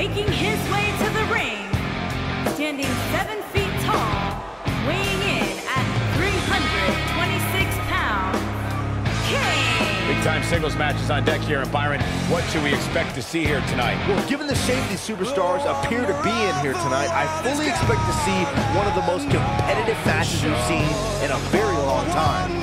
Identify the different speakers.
Speaker 1: Making his way to the ring, standing seven feet tall, weighing in at 326 pounds, Kane!
Speaker 2: Big time singles matches on deck here. And Byron, what should we expect to see here tonight?
Speaker 3: Well, given the shape these superstars appear to be in here tonight, I fully expect to see one of the most competitive matches we've seen in a very long time.